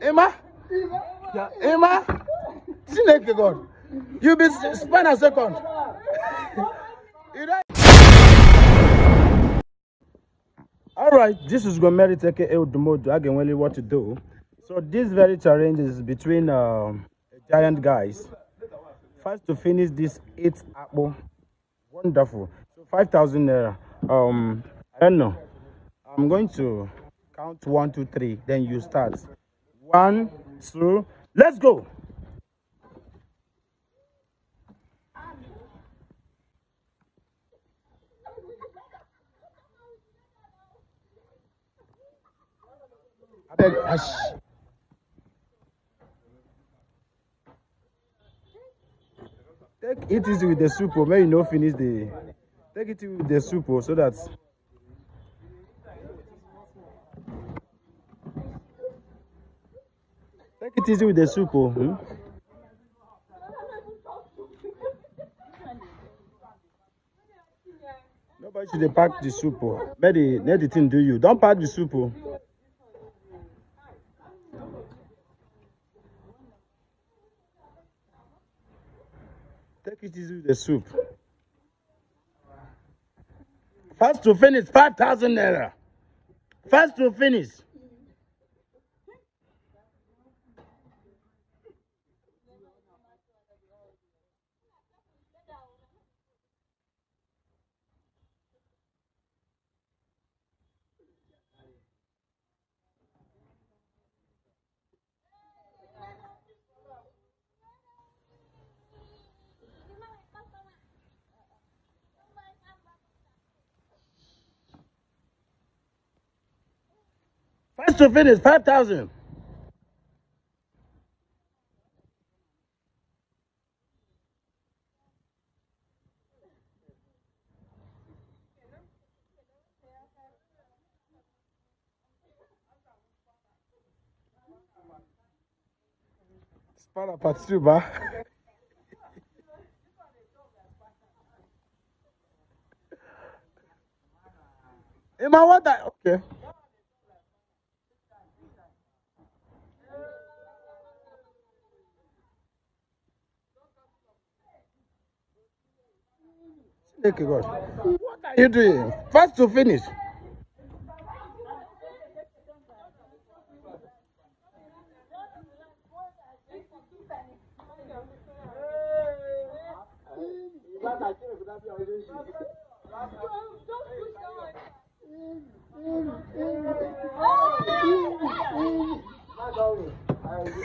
Emma? Emma? Chineke God. You be spend a second. All right, this is Gomeri Teke Eudumodu. I can really what to do. So this very challenge is between um, giant guys. First to finish this eight apple. Wonderful. So 5,000 naira. Um, I don't know. I'm going to count one, two, three. Then you start. One, two, let's go. Take it easy with the soup, oh, may you no finish the. Take it with the soup, oh, so that. Take it easy with the soup, oh. Hmm? Nobody should pack the soup, oh. Let the let the thing do you. Don't pack the soup, oh. Take it easy with the soup. First to finish, 5,000 naira. First to finish. To finish, 5,000. Spara part two, ba. Emma, what that? Okay. Thank you, God. What are you doing? First to finish.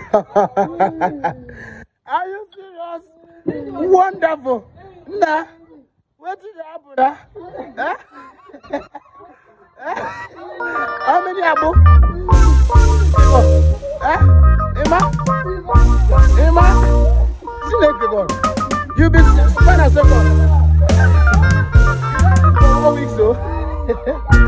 Are you serious? Wonderful. Nah. Wetin dey happen na? How many abo? Emma? Emma? Chineke God. You be span as a God. Four weeks o. Oh.